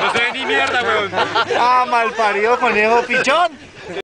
No se ve ni mierda, weón. Ah, malparido conejo pichón.